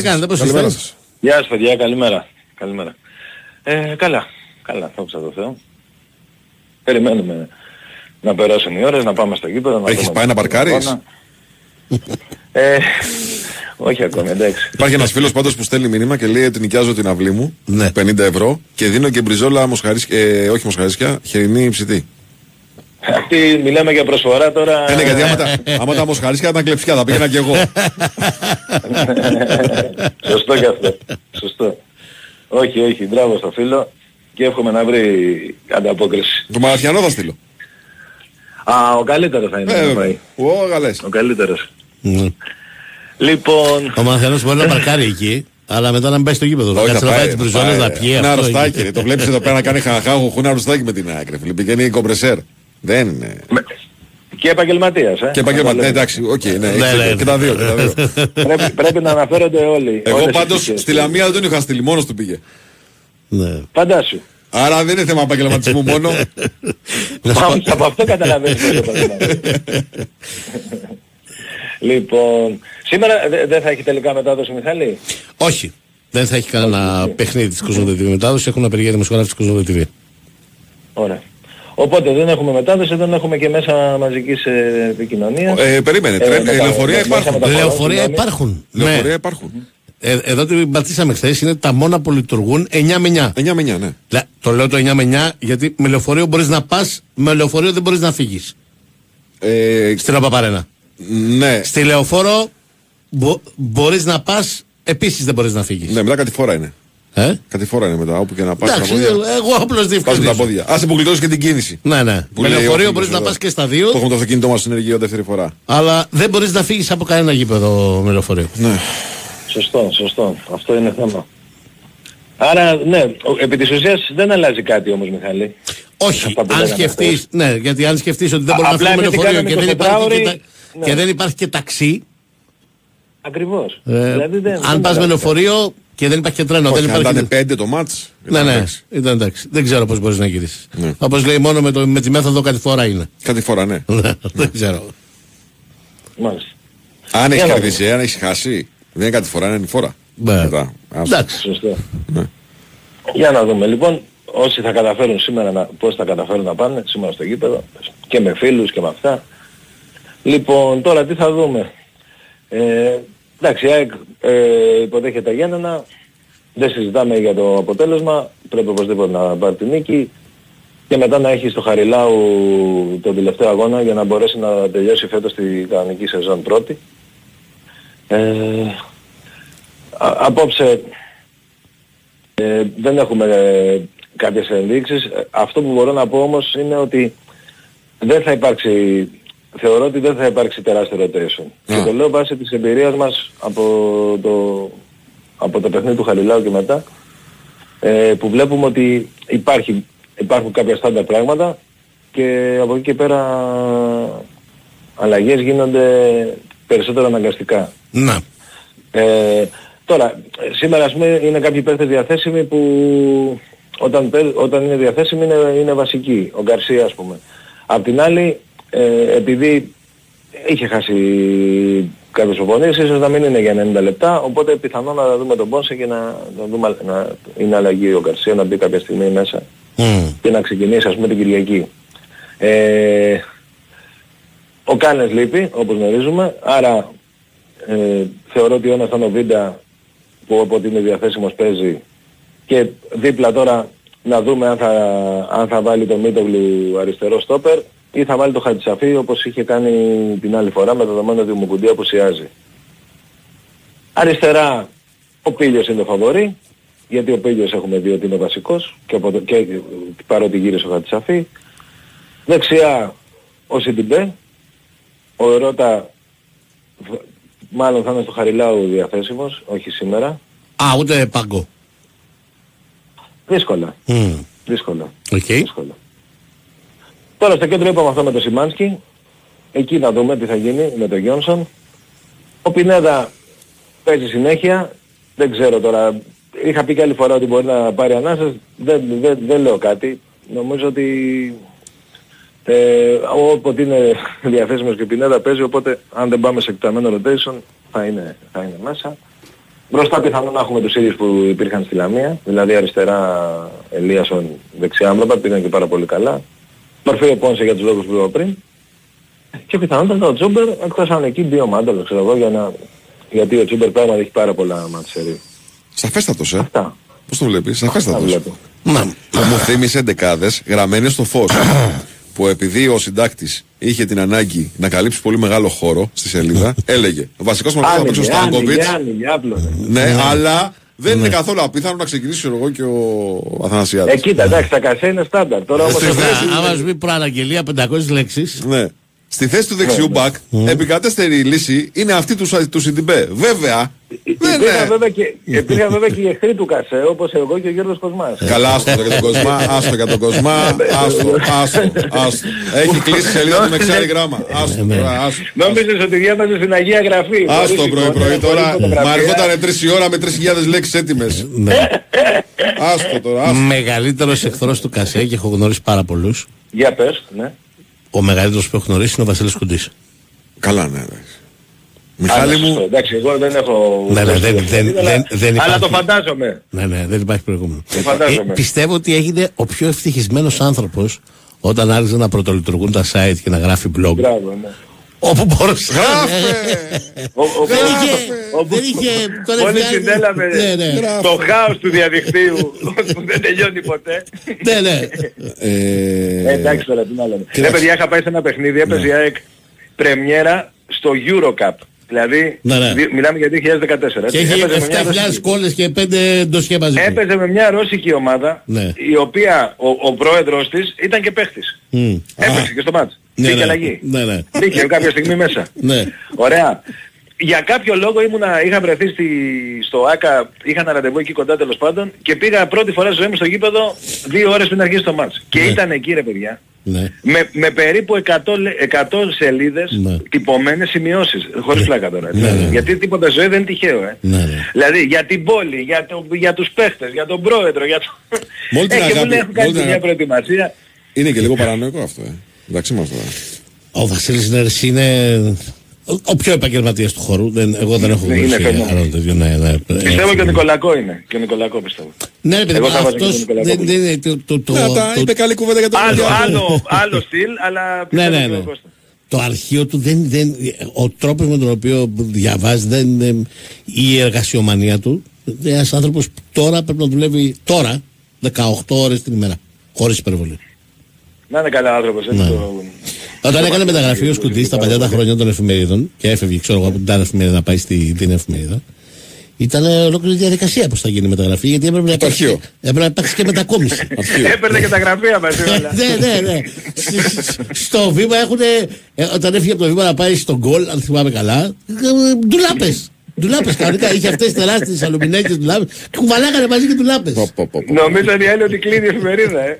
Τι κάνετε, πώς Καλημέρα είστε. σας. Γεια σας παιδιά, καλημέρα. Καλημέρα. Ε, καλά, καλά, δόξα τω Θεώ. Περιμένουμε να περάσουν οι ώρες, να πάμε στο γήπεδο. να Έχεις δούμε πάει να την παρκάρεις; εικόνα. ε, όχι ακόμη, εντάξει. Υπάρχει ένας φίλος πάντως που στέλνει μήνυμα και λέει ότι νοικιάζω την αυλή μου, Ναι. 50 ευρώ και δίνω και μπριζόλα μοσχαρίσκια, ε, όχι μοσχαρίσκια, χοιρινή ψητή. Αυτή μιλάμε για προσφορά τώρα. Ε, ναι, γιατί άμα τα, άμα τα μοσχαρίσκια ήταν κλεψιά, θα πήγαινα κι εγώ. Σωστό και αυτό. Σωστό. Όχι, όχι, μπράβο στο φίλο και εύχομαι να βρει ανταπόκριση. Το Μαραθιανό θα στείλω. Α, ο καλύτερος θα είναι Ε, να βέβαια. πάει. Ω, γαλές. Ο καλύτερος. Ναι. Λοιπόν, Ο Μαθιανός μπορεί να παρκάρει εκεί, αλλά μετά να μην πάει στο γήπεδο. Να Όχι, κάτσει θα να πάει πάει, τις θα μπριζόλες, πάει. να πιει Ένα αυτό. αρρωστάκι. εκεί. ρε. Το βλέπεις εδώ πέρα να κάνει χαχά, χουχού, ένα αρρωστάκι με την άκρη. Φίλε. Πηγαίνει κομπρεσέρ. Δεν είναι. με- και επαγγελματίας, ε. Και επαγγελματίας, Να το λέμε. εντάξει, οκ, ναι, Ναι, έχεις ναι, δίκιο. ναι. και τα δύο. και τα δύο. πρέπει, πρέπει να αναφέρονται όλοι. Εγώ όλες οι πάντως πτυχές. στη Λαμία δεν τον είχα στείλει, μόνος του πήγε. Ναι. Φαντάσου. Άρα δεν είναι θέμα επαγγελματισμού μόνο. Να σου Μα πω- όχι, από αυτό καταλαβαίνεις πώς το παραδείγμα. Λοιπόν, σήμερα δε- δεν θα έχει τελικά μετάδοση Μιχάλη; Όχι. Δεν θα έχει κανένα παιχνίδι της Κοσμοτέ TV μετάδοσης. Έχουν απεργία δημοσιογράφοι της Κοσμοτέ TV. Ωραία. Οπότε δεν έχουμε μετάδοση, δεν έχουμε και μέσα μαζικής ε, επικοινωνίας. Ε, περίμενε, Ε, τρέν- μετα- λεωφορεία μέσα υπάρχουν. μεταφορών, Λεωφορεία συγγνώμη. υπάρχουν. Λεωφορεία Ναι. υπάρχουν. Ε, εδώ την πατήσαμε χθες είναι τα μόνα που λειτουργούν 9 με 9. 9 με 9, ναι. Λα- Το λέω το 9 με 9 γιατί με λεωφορείο μπορείς να πας, με λεωφορείο δεν μπορείς να φύγεις. Ε, Στην Απαπαρένα. ναι, Στη λεωφόρο μπο, μπορείς να πας, επίσης δεν μπορείς να φύγεις. ναι, μετά κάτι φορά είναι. Ε; Κάτι φορά είναι μετά, όπου και να πας τα Εντάξει, πόδια. εγώ απλώς Πας με τα διευκρινίζω. πόδια. Άσε που γλιτώσεις και την κίνηση. Ναι, ναι. Που με λέει ο λεωφορείο φίλος μπορείς να εδώ. πας και στα Που δύο, έχουμε το αυτοκίνητό μας στην ενεργείο δεύτερη φορά. αλλά δεν μπορείς να φύγεις από κανένα γήπεδο με λεωφορείο. Ναι. Σωστό, σωστό. Αυτό είναι θέμα. Άρα, ναι, ο- επί της ουσίας δεν αλλάζει κάτι όμως Μιχάλη. Όχι, Αυτά που αν λέγαμε σκεφτείς, ναι, γιατί αν σκεφτείς ότι δεν Α- μπορεί να απλά φύγει με εμείς τι λεωφορείο και κάναμε δεν, υπάρχει και, 24 τα- ναι. και δεν υπάρχει και ταξί, Ακριβώς. ε, δηλαδή δεν, αν δεν πας με αλλάζει. λεωφορείο και δεν υπάρχει και τρένο, δεν Όχι, αν υπάρχει... ήταν 5 το μάτς. Ναι, ήταν ναι, εντάξει. ήταν εντάξει. Δεν ξέρω πώς μπορείς να γυρίσεις. Ναι. Όπως λέει μόνο με, το, με τη μέθοδο κάτι φορά είναι. Κάτι φορά, ναι. δεν ξέρω. Μάλιστα. Αν έχεις Για να κερδίσει, ε, αν έχεις χάσει, δεν είναι κάτι φορά, είναι φορά. Ναι. Μετά. άστο. Εντάξει. Σωστό. Ναι. Για να δούμε. Λοιπόν, όσοι θα καταφέρουν σήμερα να, πώς θα καταφέρουν να πάνε σήμερα στο γήπεδο και με φίλους και με αυτά. Λοιπόν, τώρα τι θα δούμε. Ε, εντάξει, η ΑΕΚ ε, υποδέχεται Γέννενα. Δεν συζητάμε για το αποτέλεσμα. Πρέπει οπωσδήποτε να πάρει τη νίκη. Και μετά να έχει στο Χαριλάου τον τελευταίο αγώνα για να μπορέσει να τελειώσει φέτος τη κανονική σεζόν πρώτη. Ε, α- απόψε ε, δεν έχουμε ε, κάποιες ενδείξεις. Ε, Αυτό που μπορώ να πω όμως είναι ότι δεν θα υπάρξει, θεωρώ ότι δεν θα υπάρξει τεράστιο rotation. Και το λέω βάσει της εμπειρίας μας από το, από το παιχνίδι του Χαριλάου και μετά, ε, που βλέπουμε ότι υπάρχει, υπάρχουν κάποια στάντα πράγματα και από εκεί και πέρα αλλαγές γίνονται περισσότερο αναγκαστικά. Να. Ε, τώρα, ε, σήμερα ας πούμε είναι κάποιοι παίκτες διαθέσιμοι που όταν, παί- όταν είναι διαθέσιμοι είναι, είναι βασικοί. Ο Γκαρσία ας πούμε. Απ' την άλλη, ε, επειδή είχε χάσει κάποιες οπονίες, ίσως να μην είναι για 90 λεπτά, οπότε πιθανόν να δούμε τον Πόνσε και να, να, δούμε, να είναι αλλαγή ο Γκαρσία να μπει κάποια στιγμή μέσα Μμ. και να ξεκινήσει ας πούμε την Κυριακή. Ε, ο Κάνες λείπει, όπως γνωρίζουμε, άρα ε, θεωρώ ότι ο ένας ήταν ο Βίντα που όποτε είναι διαθέσιμος παίζει και δίπλα τώρα να δούμε αν θα, αν θα βάλει τον Μίτογλου αριστερό στόπερ ή θα βάλει το Χατσαφή όπως είχε κάνει την άλλη φορά με το δεδομένο ότι ο Μουκουντή απουσιάζει. Αριστερά ο Πίλιος είναι το φαβορή, γιατί ο Πίλιος έχουμε δει ότι είναι βασικός και, από το, και παρότι γύρισε ο Χατσαφή. Δεξιά ο Σιντιμπέ, ο Ερώτα β- μάλλον θα είναι στο Χαριλάου διαθέσιμος, όχι σήμερα. Α, ούτε πάγκο. Δύσκολα, Μμ. δύσκολα, Οκ. δύσκολα. Τώρα στο κέντρο είπαμε αυτό με το Σιμάνσκι. Εκεί να δούμε τι θα γίνει με τον Γιόνσον. Ο Πινέδα παίζει συνέχεια. Δεν ξέρω τώρα. Είχα πει και άλλη φορά ότι μπορεί να πάρει ανάσες. Δεν, δεν, δεν λέω κάτι. Νομίζω ότι ε, όποτε είναι διαθέσιμος και ο Πινέδα παίζει. Οπότε αν δεν πάμε σε εκτεταμένο rotation θα είναι, θα είναι μέσα. Μπροστά πιθανόν να έχουμε τους ίδιους που υπήρχαν στη Λαμία, δηλαδή αριστερά Ελίασον, δεξιά Αμραμπάτ, πήγαν και πάρα πολύ καλά. Πορφύριο Πόνσε για τους λόγους που είπα πριν. Και πιθανότατα ο Τζούμπερ εκτός αν εκεί δύο μάνταλος, ξέρω εγώ, για να... γιατί ο Τζούμπερ πράγματι έχει πάρα πολλά μάτσερι. Σαφέστατος, ε. Αυτά. Πώς το βλέπεις, Αυτά σαφέστατος. βλέπω. Να, Μου θύμισε δεκάδες γραμμένες στο φως. που επειδή ο συντάκτης είχε την ανάγκη να καλύψει πολύ μεγάλο χώρο στη σελίδα, έλεγε ο βασικός μας θα παίξει ο Άνοιγε, άνοιγε, Στάνκοβιτς. άνοιγε, άπλωνε. Ναι, αλλά δεν είναι καθόλου απίθανο να ξεκινήσει ξέρω εγώ και ο Αθανασιάδης. Ε, κοίτα, εντάξει, τα κασέ είναι στάνταρ. Τώρα όμως... Κοίτα, άμα σου πει προαναγγελία 500 λέξεις, Ναι. Στη θέση του δεξιού Ναι, ναι. μπακ, επικατέστερη λύση είναι αυτή του, Σα- του Σιντιμπέ. Βέβαια, δεν Υπήρχαν είναι. βέβαια και, υπήρχαν βέβαια και οι εχθροί του Κασέ, όπως εγώ και ο Γιώργος Κοσμάς. Καλά, άστο για τον Κοσμά, άστο για τον Κοσμά, άστο, άστο, άστο. Έχει κλείσει η σελίδα του με ξάρι γράμμα. Άστο, τώρα, άστο. Νόμιζες ότι διάβαζες στην Αγία Γραφή. Άστο χωρίς πρωί εικόνα, πρωί χωρίς τώρα. φωτογραφία. Μα ερχόταν 3 η ώρα με 3.000 λέξεις έτοιμες. ναι. Άστο τώρα, άστο. μεγαλύτερος εχθρός του Κασέ και έχω γνωρίσει πάρα πολλούς. Για πες, ναι. Ο μεγαλύτερος που έχω γνωρίσει είναι ο Βασίλης Κουντής. Καλά, ναι. εντάξει. Μιχάλη Α, σωστό. μου, Εντάξει, εγώ δεν έχω... Ναι, ναι, δεν- δεν- αλλά- δεν- δεν Αλλά το υπάρχει. φαντάζομαι. Ναι, ναι, δεν υπάρχει προηγούμενο. Το φαντάζομαι. πιστεύω ότι έγινε ο πιο ευτυχισμένος άνθρωπος όταν άρχισε να πρωτολειτουργούν τα site και να γράφει blog. Μπράβο, ναι. Όπου μπορούσε. γράφε! Ο- ο- Δεν είχε, ο- δεν είχε τον Μόλις εφιάλτη. συνέλαβε Ναι, ναι. το χάος του διαδικτύου που δεν τελειώνει ποτέ. Ναι, ναι. Ε, Ε, εντάξει τώρα τι να λέμε. Κοίταξε. Ναι παιδιά είχα πάει σε ένα παιχνίδι, έπαιζε η ΑΕΚ πρεμιέρα στο Eurocup. Δηλαδή Ναι, ναι. δι- μιλάμε για 2014. Και έτσι. είχε Έπαιζε με μια 7.000 ρωσική- κόλλες και 5 ντοσιέ μαζί. του. Έπαιζε με μια ρώσικη ομάδα Ναι. η οποία ο, ο πρόεδρος της ήταν και παίχτης. Μμ. Έπαιξε και στο μάτς. Ναι, Μπήκε ναι. αλλαγή. Ναι, ναι. Μπήκε κάποια στιγμή μέσα. Ναι. Ωραία. Για κάποιο λόγο ήμουνα, είχα βρεθεί στη, στο ΆΚΑ, είχα ένα ραντεβού εκεί κοντά τέλος πάντων και πήγα πρώτη φορά στη ζωή μου στο γήπεδο δύο ώρες πριν αρχίσει το μάτς. Και Ναι. ήταν εκεί ρε παιδιά. Ναι. Με, με περίπου 100, λε- 100 σελίδες Ναι. τυπωμένες σημειώσεις. Χωρίς πλάκα τώρα. έτσι. Ναι, ναι. Γιατί τίποτα ζωή δεν είναι τυχαίο. Ε. Ναι, ναι. Δηλαδή για την πόλη, για, το, για τους παίχτες, για τον πρόεδρο, για το... Με όλη την ε, και μου αγάπη- λέει έχω με κάνει όλη την μια αγάπη. προετοιμασία. είναι και λίγο παρανοϊκό αυτό, ε. Εντάξει μας τώρα. Ο Βασίλης Νέρης είναι ο, ο πιο επαγγελματίας του χώρου. Δεν, εγώ δεν έχω Ναι, είναι γνωρίσει φαινόμενο. άλλο τέτοιο. Ναι, ναι. Πιστεύω και ο Νικολακό είναι. Και ο Νικολακό πιστεύω. Ναι, ρε παιδί, Εγώ μου, θα βάζω και τον αυτός Νικολακό δεν πολύ. δεν είναι το, το, το, Να τα το- είπε καλή κουβέντα για τον Άλλο, Ολυμπιακό. άλλο, άλλο στυλ, αλλά Ναι, πιστεύω ναι, και ναι. ο Κώστας. Το αρχείο του δεν, δεν, ο τρόπος με τον οποίο διαβάζει δεν, δεν- η εργασιομανία του είναι ένας άνθρωπος που τώρα πρέπει να δουλεύει τώρα 18 ώρες την ημέρα χωρίς υπερβολή. Να είναι καλά άνθρωπος. έτσι Ναι. το- Όταν έκανε μεταγραφή ο Σκουντή στα παλιά τα χρόνια των εφημερίδων και έφευγε, ξέρω εγώ, από την τάδε εφημερίδα να πάει στην εφημερίδα, ήταν ολόκληρη διαδικασία πώς θα γίνει η μεταγραφή. Γιατί έπρεπε να, υπάρξει, αρχείο. έπρεπε να υπάρξει και μετακόμιση. Έπαιρνε και τα γραφεία μαζί όλα. ναι, ναι, ναι. Σ- σ- Στο βήμα έχουν. όταν έφυγε από το βήμα να πάει στην Goal, αν θυμάμαι καλά, ντουλάπες. Ντουλάπες κανονικά. Είχε αυτές τις τεράστιες αλουμινένιες ντουλάπες. Και κουβαλάγανε μαζί και ντουλάπες. Πω, πω, πω, πω. Νομίζω οι άλλοι ότι κλείνει η εφημερίδα, ε.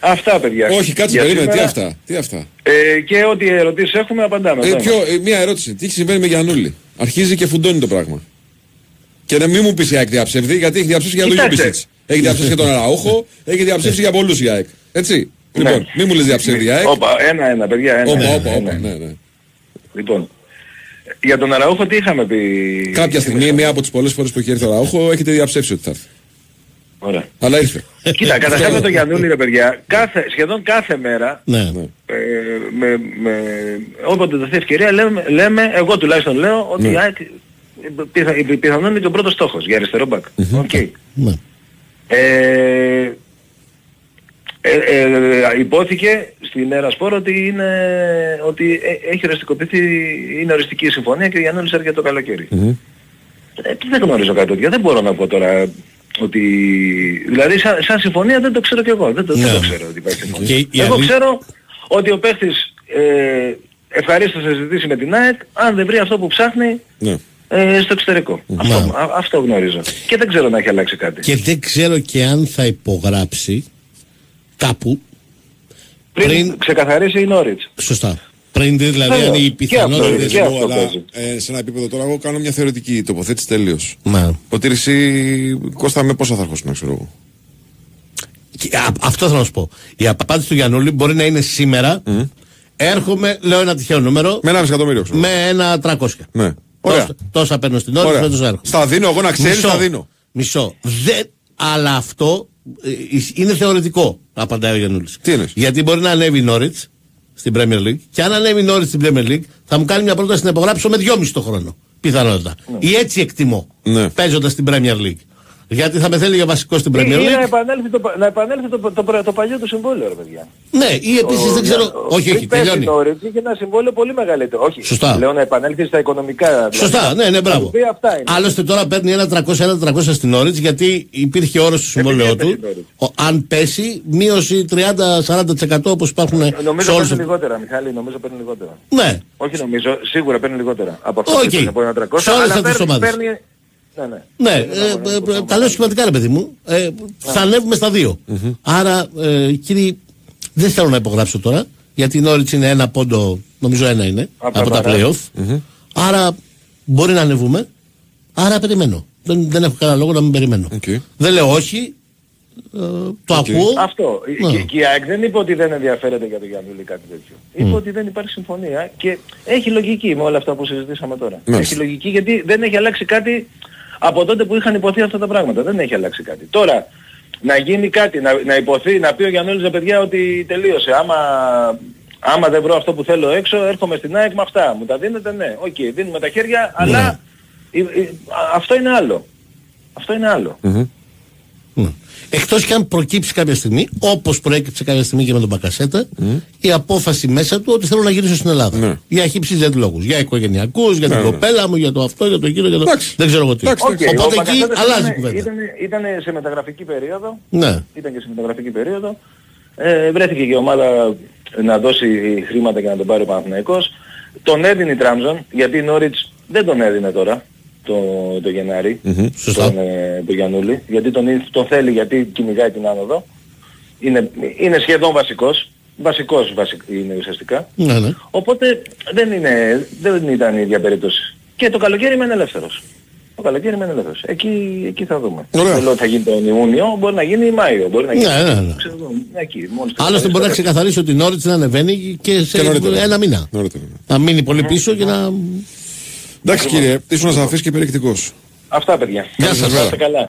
Αυτά, παιδιά. Όχι, κάτσε, Για περίμενε. Τι σήμερα, αυτά. Τι αυτά. Ε, και ό,τι ερωτήσεις έχουμε απαντάμε. Ε, Εδώ ποιο, ε, μία ερώτηση. Τι συμβαίνει με Γιαννούλη. Αρχίζει και φουντώνει το πράγμα. Και να μην μου πεις η ΑΕΚ διαψεύδει, γιατί έχει διαψεύσει για τον Κοιτάξτε. Λιούμπισιτς. Έχει διαψεύσει για τον Αραούχο, έχει διαψεύσει για πολλούς η ΑΕΚ. Έτσι. Ναι. Λοιπόν, μην μου λες διαψεύδει η ΑΕΚ. Όπα, ένα-ένα, παιδιά. Ένα, Όπα, ένα, όπα, όπα. ένα. Ναι, ναι. Λοιπόν, για τον Αραούχο τι είχαμε πει; Κάποια στιγμή, μία από τις πολλές φορές που έχει έρθει ο Αραούχο, έχετε διαψεύσει ότι θα έρθει. Ωραία. Αλλά ήρθε. Κοίτα, καταρχάς με τον Γιαννούλη, ρε παιδιά, κάθε, σχεδόν κάθε μέρα, Ναι. Ναι. ε, με, με, όποτε δοθεί ευκαιρία, λέμε, λέμε, εγώ τουλάχιστον λέω, ότι Ναι. η ΑΕΚ πιθα, η- πιθανόν είναι και ο πρώτος στόχος για αριστερό μπακ. Οκ. Ναι. Ε, ε, ε, ειπώθηκε στην ΕΡΑ Σπορ ότι, είναι, ότι ε, έχει οριστικοποιηθεί, είναι οριστική η συμφωνία και ο Γιαννούλης έρχεται το καλοκαίρι. Μμμ. Ε, δεν γνωρίζω κάτι τέτοιο. Δεν μπορώ να πω τώρα ότι... Δηλαδή σαν, σαν συμφωνία δεν το ξέρω κι εγώ. Δεν το, δεν Ναι. το ξέρω ότι υπάρχει συμφωνία. Και η Εγώ αλή- ξέρω ότι ο παίχτης ε, ευχαρίστως θα συζητήσει με την ΑΕΚ αν δεν βρει αυτό που ψάχνει Ναι. ε, στο εξωτερικό. Αυτό, α- αυτό γνωρίζω. Και δεν ξέρω να έχει αλλάξει κάτι. Και δεν ξέρω και αν θα υπογράψει κάπου. πριν, πριν- ξεκαθαρίσει η Νόριτς. Σωστά. Πριν δει δηλαδή Βέβαια. αν οι Και αυτό πιθανότητες. Και αυτό αλλά παίζει. ε, σε ένα επίπεδο τώρα εγώ κάνω μια θεωρητική τοποθέτηση τελείως. Μα. Ότι ρε εσύ Κώστα με πόσα θα έρχοσουν ξέρω εγώ. Και α- Αυτό θα να σου πω. Η απάντηση του Γιαννούλη μπορεί να είναι σήμερα. Έρχομαι, λέω ένα τυχαίο νούμερο. Με ένα εκατομμύριο ξέρω. Με ένα 300. Ναι. Ωραία. Τόσα, τόσα παίρνω στην ώρα, Ωραία. τόσα έρχομαι. Στα δίνω, εγώ να ξέρεις, Μισό. θα δίνω. Μισό. Δεν, αλλά αυτό ε, είναι θεωρητικό, απαντάει ο Γιαννούλη. Τι εννοείς; Γιατί μπορεί να ανέβει η Νόριτς στην Premier League και αν ανέβει η Νόριτς στην Premier League θα μου κάνει μια πρόταση να υπογράψω με 2,5 το χρόνο. Πιθανότητα. Ή έτσι εκτιμώ. Ναι. Παίζοντας στην Premier League. Γιατί θα με θέλει για βασικό στην Premier Ή, ή να League. επανέλθει το, πα- να επανέλθει το, το, το, το παλιό του συμβόλαιο, ρε παιδιά. Ναι, ή επίσης Ο- δεν ξέρω. ο- όχι, όχι, πριν πέσει τελειώνει. το Ρετζί είχε ένα συμβόλαιο πολύ μεγαλύτερο. Όχι, Σωστά. λέω να επανέλθει στα οικονομικά. δηλαδή. Σωστά, ναι, ναι, μπράβο. Θα του πει αυτά είναι. Άλλωστε τώρα παίρνει ένα 300, ένα 300 στην Όριτ γιατί υπήρχε όρος στο συμβόλαιό έπεσε η του. Norwich. Ο- Αν πέσει, μείωση 30-40% όπως υπάρχουν σε Νομίζω όλους παίρνει λιγότερα, Μιχάλη, νομίζω παίρνει λιγότερα. Ναι, Όχι νομίζω, σίγουρα παίρνει λιγότερα. Από αυτό Οκ. που είπες, από ένα 300. Σε όλες αλλά αυτές τις παίρνει- ομάδες. Παίρνει- Ναι, ναι. ναι. Παίρνει Ε, ένα ε, ποσό ε, που τα λέω σχηματικά, ρε παιδί μου. Ε, θα ανέβουμε στα δύο. Άρα, ε, κύριοι, δεν θέλω να υπογράψω τώρα. Γιατί η Νόριτς είναι ένα πόντο, νομίζω ένα είναι, Από από, τα τα παρά. playoff. Άρα μπορεί να ανεβούμε. Άρα περιμένω. Δεν, δεν έχω κανένα λόγο να μην περιμένω. Οκ. Δεν λέω όχι. ε, το ακούω. Αυτό. Ναι. Και, και η ΑΕΚ δεν είπε ότι δεν ενδιαφέρεται για τον Γιάννουλη ή κάτι τέτοιο. Είπε ότι δεν υπάρχει συμφωνία και έχει λογική με όλα αυτά που συζητήσαμε τώρα. Μάλιστα. Έχει λογική γιατί δεν έχει αλλάξει κάτι από τότε που είχαν ειπωθεί αυτά τα πράγματα. Δεν έχει αλλάξει κάτι. Τώρα, να γίνει κάτι, να, να ειπωθεί, να πει ο Γιάννουλης, «Ρε παιδιά, ότι τελείωσε. Άμα, άμα δεν βρω αυτό που θέλω έξω, έρχομαι στην ΑΕΚ με αυτά. Μου τα δίνετε, ναι. Οκ, δίνουμε τα χέρια, αλλά ε, ε, α- αυτό είναι άλλο. Αυτό είναι άλλο. Ναι. Εκτός και αν προκύψει κάποια στιγμή, όπως προέκυψε κάποια στιγμή και με τον Μπακασέτα, η απόφαση μέσα του ότι θέλω να γυρίσω στην Ελλάδα. Ναι. Για χίψης λόγου. Για οικογενειακούς, για την ναι. κοπέλα μου, για το αυτό, για το εκείνο, για το. Εντάξει. Δεν ξέρω εγώ τι. Εντάξει, Οκ, εντάξει. ο Οπότε εκεί Μπακασέτας αλλάζει η ήταν- κουβέντα. Ήταν, ήταν σε μεταγραφική περίοδο. Ναι. Ήταν και σε μεταγραφική περίοδο. Ε, βρέθηκε και η ομάδα να δώσει χρήματα και να τον πάρει ο Παναθηναϊκός. Τον έδινε η Τραμζον, γιατί η Νόριτς δεν τον έδινε τώρα το, το γεναρη Σωστά. τον, ε, τον Γιαννούλη, γιατί τον, ήθ- τον θέλει γιατί κυνηγάει την άνοδο. Είναι, είναι σχεδόν βασικός. Βασικός βασικ, είναι ουσιαστικά. Ναι, ναι. Οπότε δεν, είναι, δεν ήταν η ίδια περίπτωση. Και το καλοκαίρι είμαι ελεύθερος. Το καλοκαίρι είμαι ελεύθερος. Εκεί, εκεί θα δούμε. Ωραία. Δεν λέω ότι θα γίνει τον Ιούνιο, μπορεί να γίνει Μάιο. Μπορεί να γίνει. Ναι, ναι, ναι. Ξέρω, εκεί, μόλις το Άλλωστε μπορεί να ξεκαθαρίσει. ξεκαθαρίσει ότι η Νόριτς να ανεβαίνει και σε Και νωρίτερα. ένα μήνα. Νωρίτερα. Να μείνει πολύ πίσω και να. Εντάξει κύριε, ήσουν ασαφής και περιεκτικός. Αυτά παιδιά. Γεια σας. Να είστε καλά.